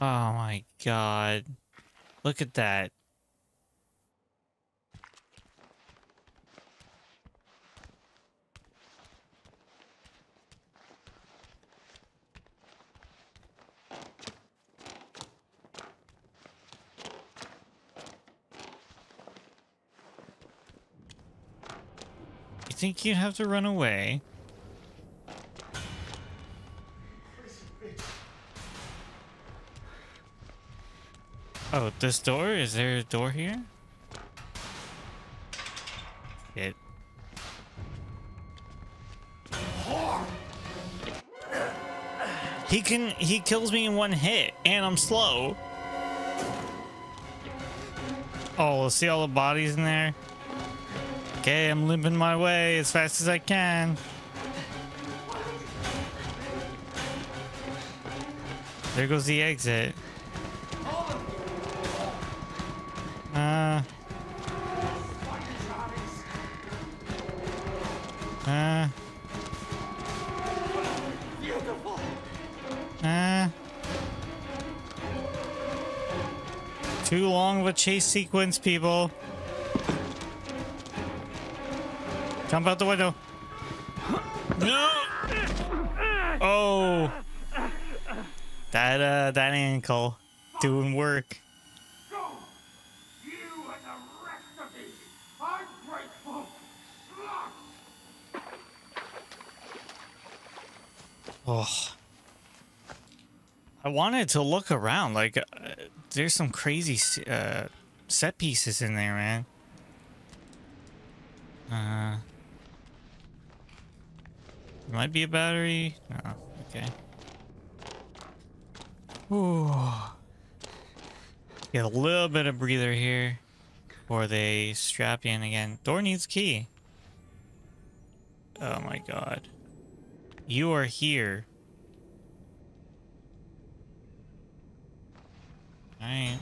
Oh my god. Look at that. You think you have to run away? Oh, this door? Is there a door here? It. He can, he kills me in one hit, and I'm slow. Oh, see all the bodies in there? Okay, I'm limping my way as fast as I can. There goes the exit. Chase sequence, people. Jump out the window. No! Oh! That, uh, that ankle doing work. Go! You and the rest of these ungrateful sluts! Oh. I wanted to look around. Like, uh, there's some crazy uh, set pieces in there, man. Uh, might be a battery. No, okay. Ooh. Get a little bit of breather here before they strap you in again. Door needs key. Oh my god. You are here. Alright.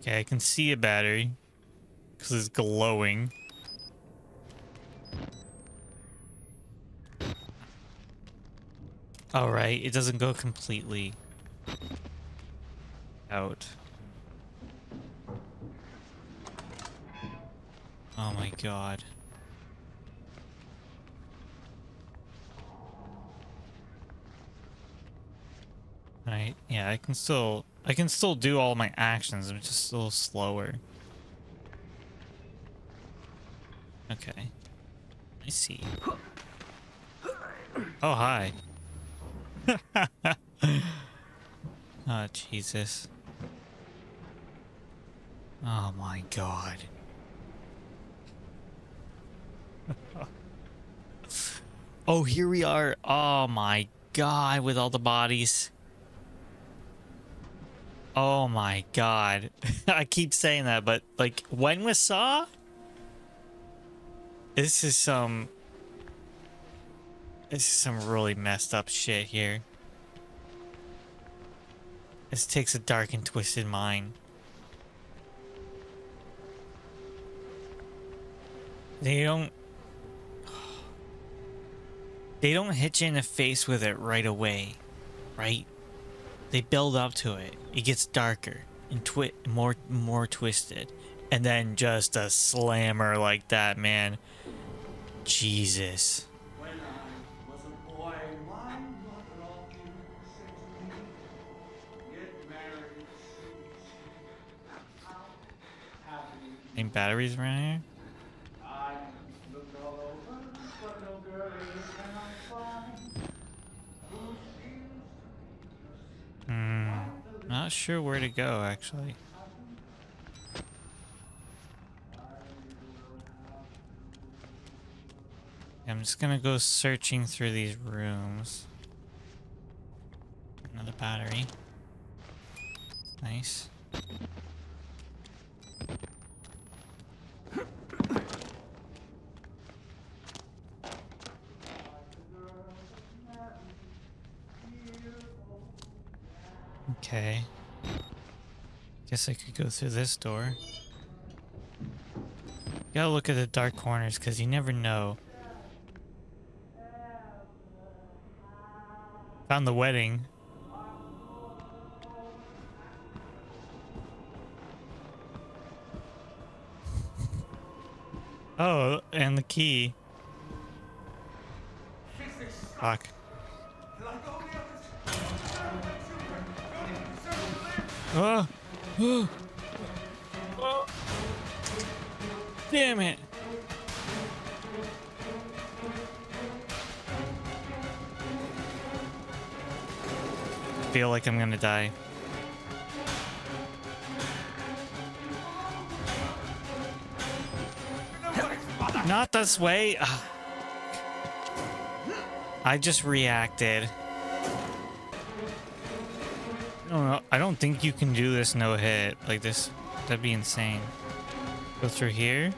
Okay, I can see a battery. Because it's glowing. Alright, it doesn't go completely out. Oh my god. Right, yeah, I can still I can still do all my actions, I'm just a little slower. Okay. I see. Oh hi. oh Jesus. Oh my god. oh, here we are. Oh my god, with all the bodies. Oh my god. I keep saying that, but like when we saw this is some this is some really messed up shit here. This takes a dark and twisted mind. They don't They don't hit you in the face with it right away, right? They build up to it. It gets darker and twi more more twisted. And then just a slammer like that, man. Jesus. Any batteries around here? I looked all over, but no girl is can I find who seems Hmm. Not sure where to go, actually. I'm just gonna go searching through these rooms. Another battery. Nice. Okay. Guess I could go through this door. Gotta look at the dark corners because you never know. Found the wedding. Oh, and the key. Fuck. Oh. Oh. Damn it. feel like I'm gonna die. Not this way. Ugh. I just reacted. Don't. I don't think you can do this no hit. Like this, that'd be insane. Go through here.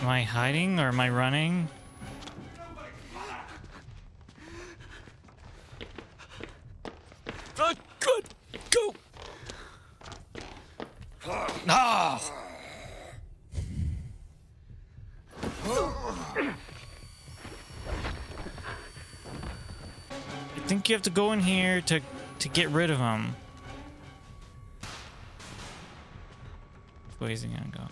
Am I hiding or am I running? Uh, good. Go. Ah. I think you have to go in here to to get rid of him. Way is he gonna go?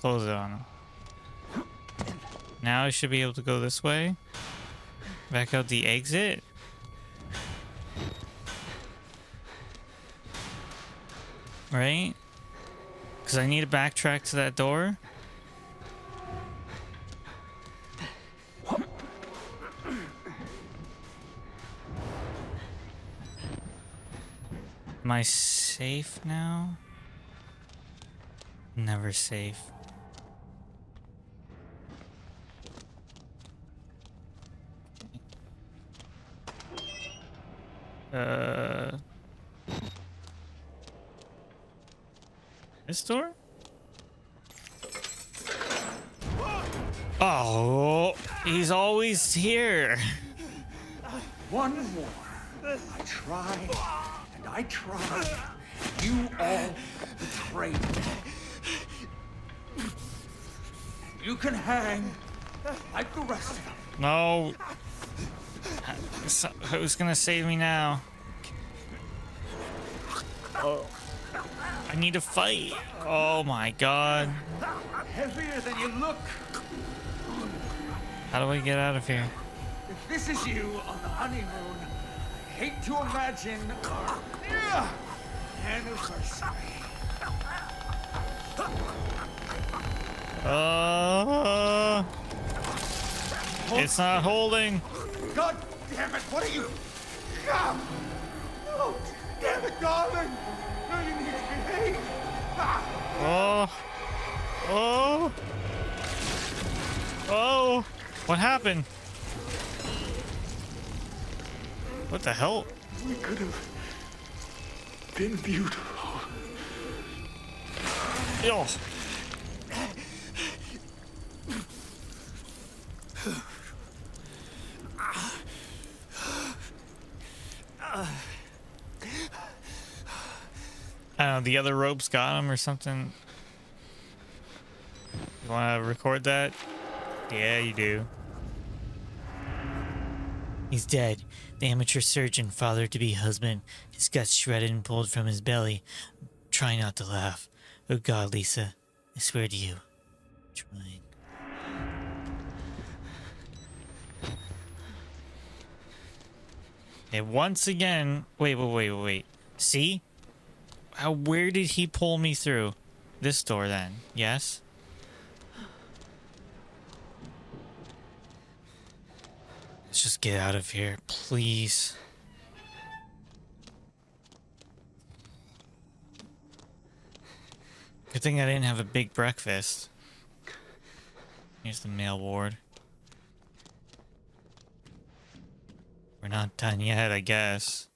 Close it on him. Now I should be able to go this way. Back out the exit. Right? Because I need to backtrack to that door. Am I safe now? Never safe. Uh, this door? Oh, he's always here. One more. I tried and I tried. You all betrayed me. You can hang like the rest of them. No. So- Who's gonna save me now? Oh. I need to fight. Oh my god. Heavier than you look. How do I get out of here? If this is you on the honeymoon, I hate to imagine our anniversary. Uh, it's not holding. God damn it, what are you? Ah! No, damn it, darling. Oh. Oh. Oh. What happened? What the hell? We could have been beautiful. Yo. I don't know, the other ropes got him or something. You want to record that? Yeah, you do. He's dead. The amateur surgeon, father to be husband, his guts shredded and pulled from his belly. Try not to laugh. Oh God, Lisa, I swear to you. Trying. And once again, wait, wait, wait, wait. See? How? Where did he pull me through? This door, then? Yes. Let's just get out of here, please. Good thing I didn't have a big breakfast. Here's the male ward. We're not done yet, I guess.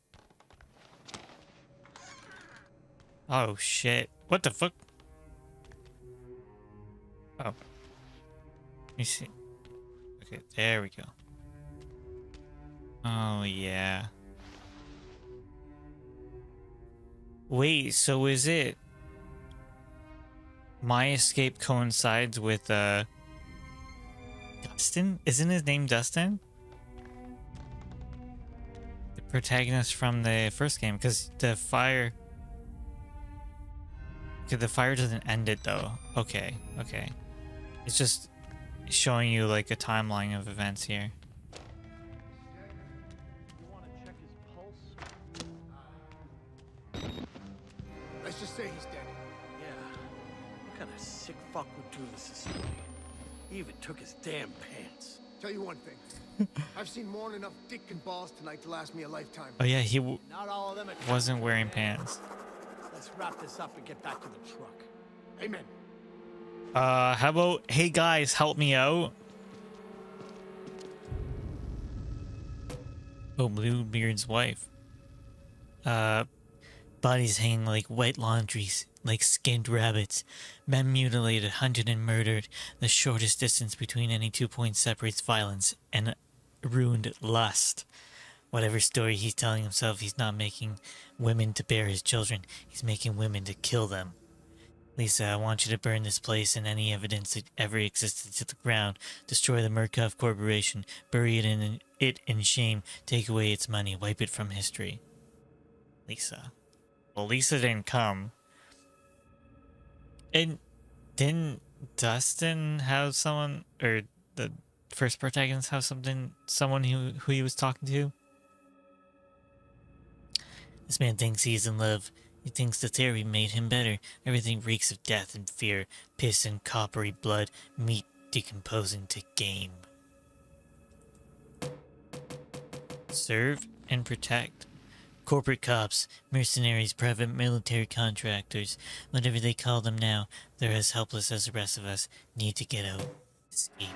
Oh shit. What the fuck? Oh. Let me see. Okay, there we go. Oh yeah. Wait, so is it my escape coincides with uh Dustin? Isn't his name Dustin? The protagonist from the first game, because the fire Okay, the fire doesn't end it though. Okay, okay. It's just showing you like a timeline of events here. Let's just say he's dead. Yeah. What kind of sick fuck would do this to somebody? He even took his damn pants. Tell you one thing. I've seen more than enough dick and balls tonight to last me a lifetime. Oh yeah, he w- Not all of them wasn't wearing pants. Let's wrap this up and get back to the truck. Amen. Uh, how about, hey guys, help me out? Oh, Bluebeard's wife. Uh, bodies hanging like wet laundries, like skinned rabbits. Men mutilated, hunted, and murdered. The shortest distance between any two points separates violence and ruined lust. Whatever story he's telling himself, he's not making women to bear his children. He's making women to kill them. Lisa, I want you to burn this place and any evidence that ever existed to the ground. Destroy the Murkoff Corporation. Bury it in it in shame. Take away its money. Wipe it from history. Lisa. Well, Lisa didn't come. And didn't Dustin have someone, or the first protagonist have something, someone who who he was talking to? This man thinks he's in love. He thinks the theory made him better. Everything reeks of death and fear, piss and coppery blood, meat decomposing to game. Serve and protect. Corporate cops, mercenaries, private military contractors, whatever they call them now, they're as helpless as the rest of us. Need to get out. Escape.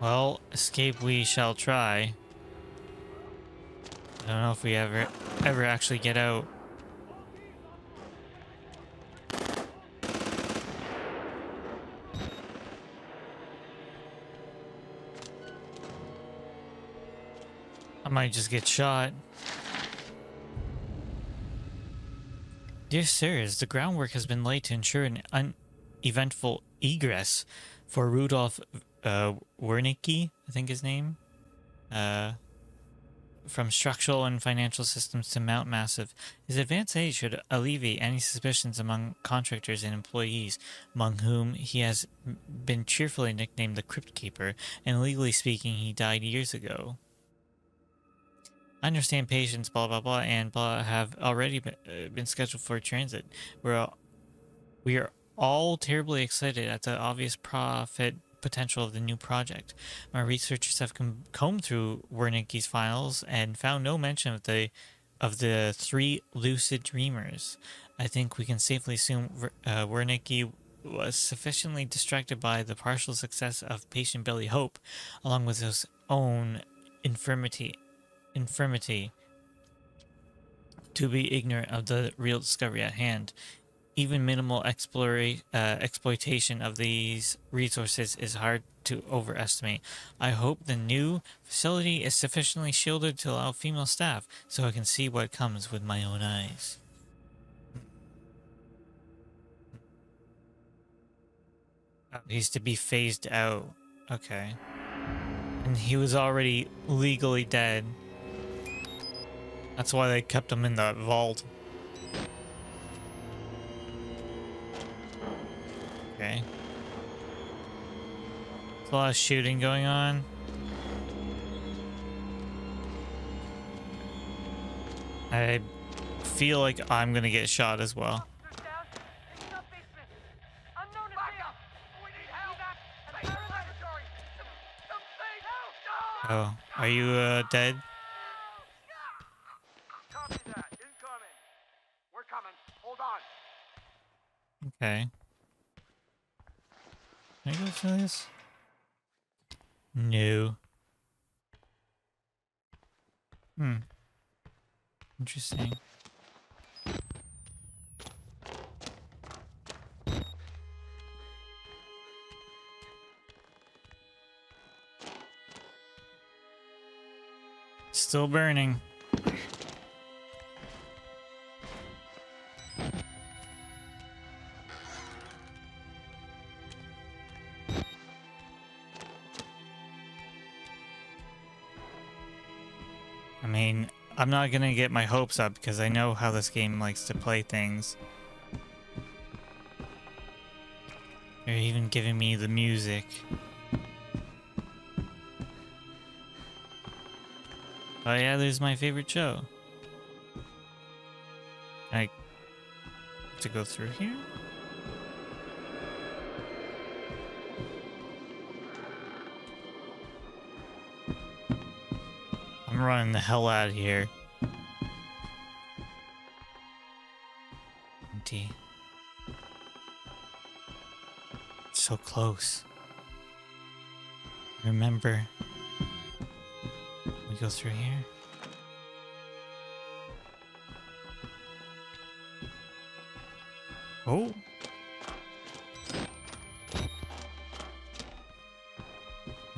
Well, escape we shall try. I don't know if we ever ever actually get out. I might just get shot. Dear sirs, the groundwork has been laid to ensure an uneventful egress for Rudolph uh, Wernicke, I think his name. Uh, from structural and financial systems to Mount Massive. His advanced age should alleviate any suspicions among contractors and employees, among whom he has been cheerfully nicknamed the Crypt Keeper, and legally speaking, he died years ago. I understand patients, blah blah blah, and blah have already been, uh, been scheduled for transit. We're all, we are all terribly excited at the obvious profit potential of the new project. My researchers have com- combed through Wernicke's files and found no mention of the of the three lucid dreamers. I think we can safely assume uh, Wernicke was sufficiently distracted by the partial success of patient Billy Hope, along with his own infirmity, infirmity, to be ignorant of the real discovery at hand even minimal uh, exploitation of these resources is hard to overestimate. I hope the new facility is sufficiently shielded to allow female staff so I can see what comes with my own eyes. He's to be phased out. Okay. And he was already legally dead. That's why they kept him in the vault. Okay. There's a lot of shooting going on. I feel like I'm gonna get shot as well. Oh, are you uh, dead? Copy that. Incoming. We're coming. Hold on. Okay. Can I go through this? No. Hmm. Interesting. Still burning. I mean, I'm not gonna get my hopes up because I know how this game likes to play things. They're even giving me the music. Oh yeah, there's my favorite show. I have to go through here? Running the hell out of here. Empty. So close. Remember. We go through here. Oh.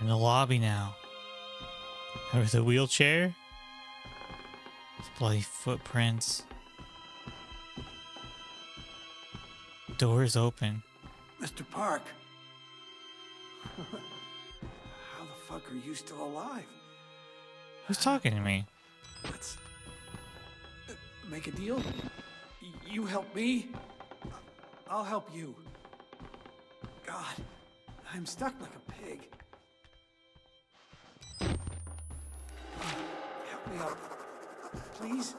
In the lobby now. With a wheelchair. Bloody footprints. Doors open. Mr. Park. How the fuck are you still alive? Who's talking to me? Let's uh, make a deal. You help me, I'll help you. God, I'm stuck like a pig. Out, please.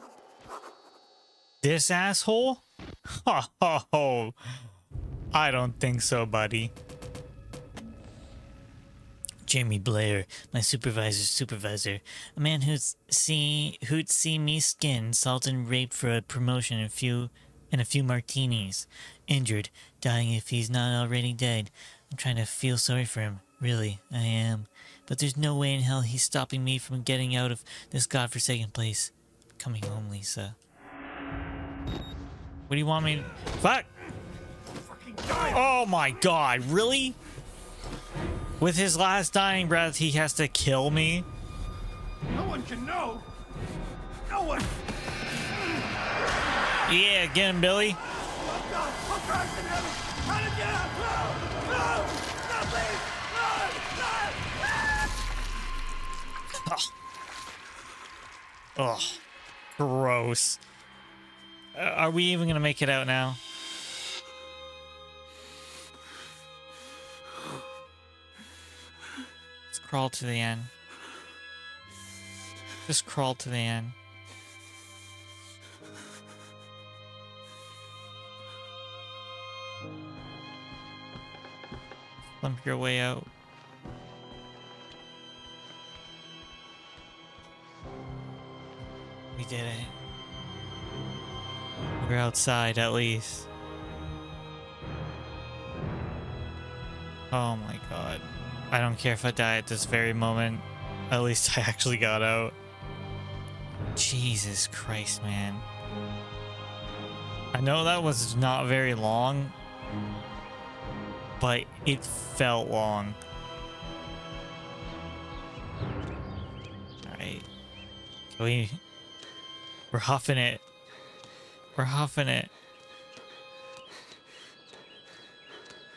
This asshole? Oh, I don't think so, buddy. Jamie Blaire, my supervisor's supervisor, a man who'd see who'd see me skinned, assaulted, and raped for a promotion and a few and a few martinis, injured, dying if he's not already dead. I'm trying to feel sorry for him. Really, I am. But there's no way in hell he's stopping me from getting out of this godforsaken place. Coming home, Lisa. What do you want me? to... Fuck! Oh my god, really? With his last dying breath, he has to kill me? No one can know. No one. Yeah, get him, Billy. Oh Ugh. Gross. Uh, are we even gonna make it out now? Let's crawl to the end. Just crawl to the end. Limp your way out. Did it. We're outside at least. Oh my god. I don't care if I die at this very moment. At least I actually got out. Jesus Christ, man. I know that was not very long, but it felt long. Alright. We we're huffing it. We're huffing it.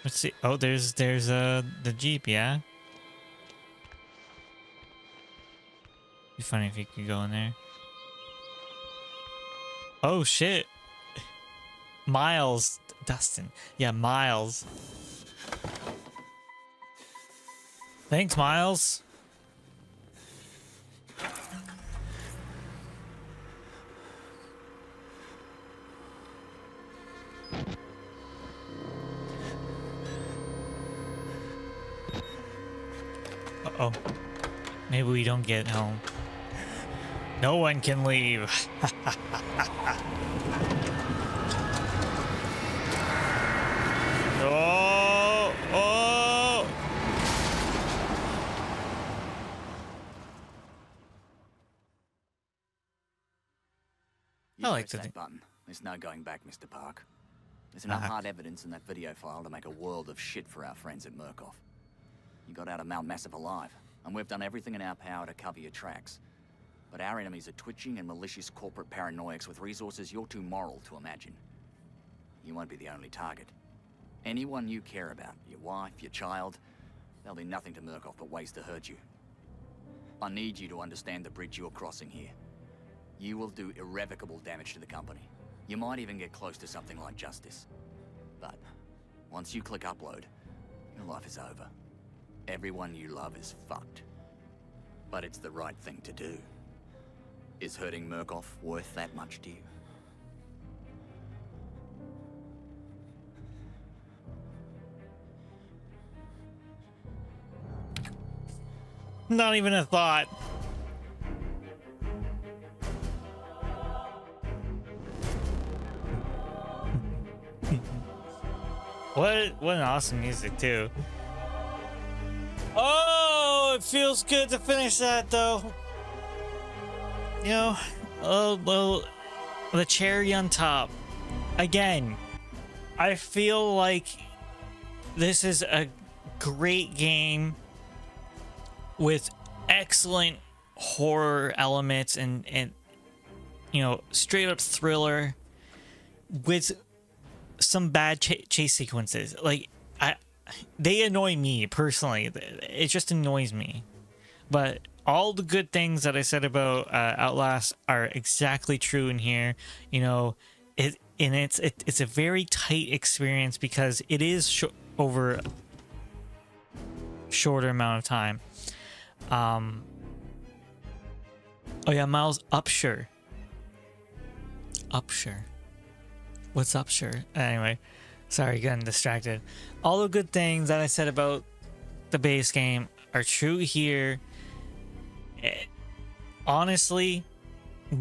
Let's see. Oh, there's there's uh the jeep, yeah. Be funny if you could go in there. Oh shit. Miles, Dustin. Yeah, Miles. Thanks, Miles. Uh-oh. Maybe we don't get home. No one can leave. oh, oh. You I like that button. There's no going back, Mr. Park. There's enough Uh-huh. hard evidence in that video file to make a world of shit for our friends at Murkoff. Got out of Mount Massive alive, and we've done everything in our power to cover your tracks. But our enemies are twitching and malicious corporate paranoiacs with resources you're too moral to imagine. You won't be the only target. Anyone you care about, your wife, your child, there'll be nothing to Murkoff but ways to hurt you. I need you to understand the bridge you're crossing here. You will do irrevocable damage to the company. You might even get close to something like justice. But once you click upload, your life is over. Everyone you love is fucked. But it's the right thing to do. Is hurting Murkoff worth that much to you? Not even a thought. what what an awesome music too. Oh, it feels good to finish that though. You know, oh well, the cherry on top. Again, I feel like this is a great game with excellent horror elements and and you know straight up thriller with some bad ch- chase sequences like they annoy me personally it just annoys me but all the good things that i said about uh, outlast are exactly true in here you know it and it's it, it's a very tight experience because it is sh- over shorter amount of time um. Oh yeah, Miles Upshur. Upshur. What's Upshur? Anyway, sorry, getting distracted. All the good things that I said about the base game are true here. It, honestly,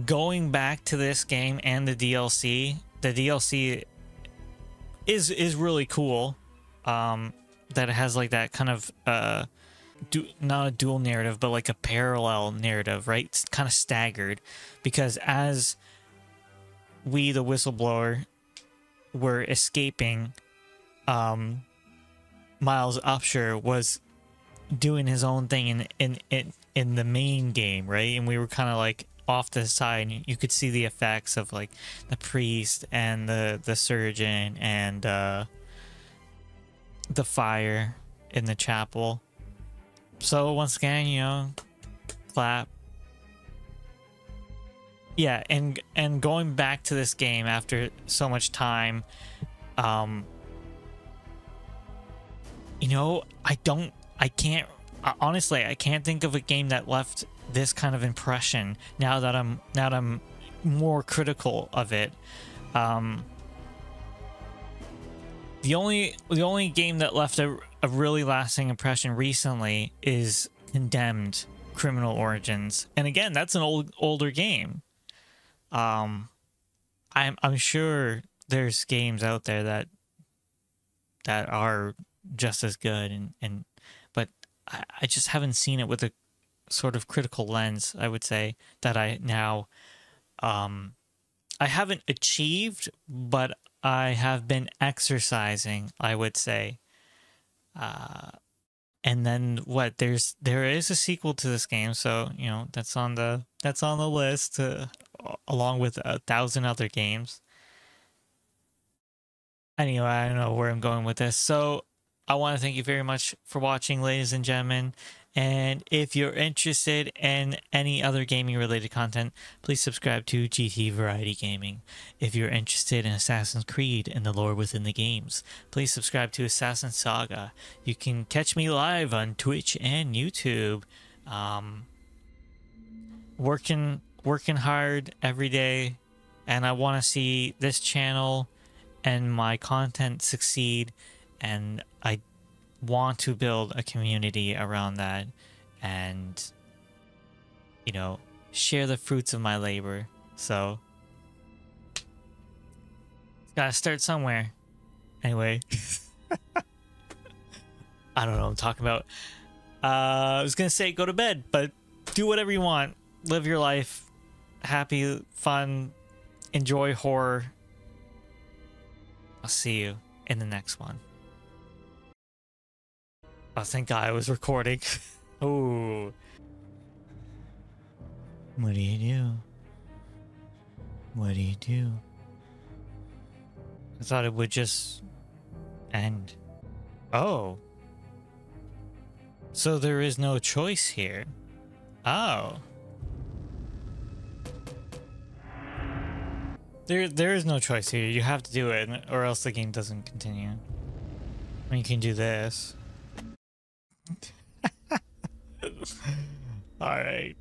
going back to this game and the DLC, the DLC is is really cool. Um, that it has like that kind of uh du- not a dual narrative, but like a parallel narrative, right? It's kind of staggered because as we, the whistleblower, were escaping, um, Miles Upshur was doing his own thing in in in, in the main game, right? And we were kind of like off the side, and you could see the effects of like the priest and the the surgeon and uh, the fire in the chapel so once again, you know, clap. Yeah, and and going back to this game after so much time, um, you know, I don't, I can't, honestly, I can't think of a game that left this kind of impression. Now that I'm, now that I'm more critical of it, um, the only the only game that left a, a really lasting impression recently is Condemned Criminal Origins. And again, that's an old older game. Um I'm I'm sure there's games out there that that are just as good and and but I, I just haven't seen it with a sort of critical lens, I would say, that I now um I haven't achieved, but I have been exercising, I would say. Uh, and then what? There's there is a sequel to this game, so you know that's on the that's on the list, along with a thousand other games. Anyway, I don't know where I'm going with this. So I want to thank you very much for watching, ladies and gentlemen. And if you're interested in any other gaming related content, please subscribe to GT Variety Gaming. If you're interested in Assassin's Creed and the lore within the games, please subscribe to Assassin Saga. You can catch me live on Twitch and YouTube. Um, working working hard every day and I want to see this channel and my content succeed and I want to build a community around that and you know share the fruits of my labor. So gotta start somewhere. Anyway i don't know what i'm talking about. Uh, i was gonna say go to bed but do whatever you want. Live your life happy fun enjoy horror i'll see you in the next one Oh, thank God I was recording. oh. What do you do? What do you do? I thought it would just end. Oh. So there is no choice here. Oh. There, there is no choice here. You have to do it, or else the game doesn't continue. I you can do this. All right.